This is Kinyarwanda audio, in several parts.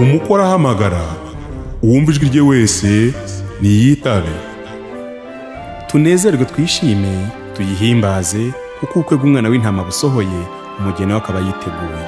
umukwe arahamagara uwumva ijwi rye wese niyitabe tunezerwe twishime tuyihimbaze kuko ubukwe bw'umwana w'intama busohoye umugeni we akaba yiteguye.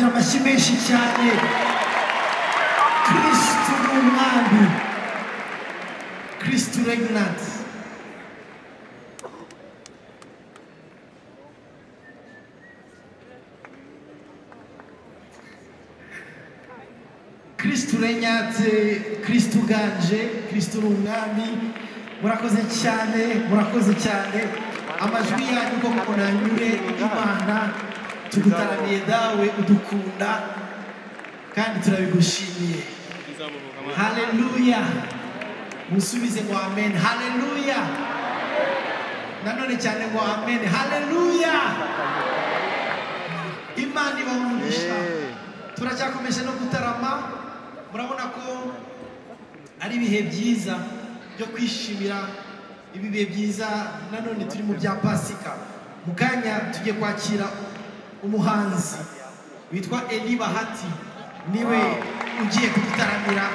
드라마심의 Cristo regnate, Cristo gange, Cristo 크리스트 레냐트 크리스트 간제 크리스트로 나비 murakoze cyane murakoze cyane amajwi yanyu ko mubona anyure umana. Tugutaramiye dawe udukunda kandi turabigushimiye. Haleluya musubize ngo amen. Haleluya nanone cyane ngo amen. Haleluya imana ibamugisha turacyakomeje no gutarama. Murabona ko ari ibihe byiza byo kwishimira ibi bihe byiza. Nanone turi mu bya pasika. Mu kanya tugiye kwakira umuhanzi witwa eli bahati. Niwe ugiye kudutaramira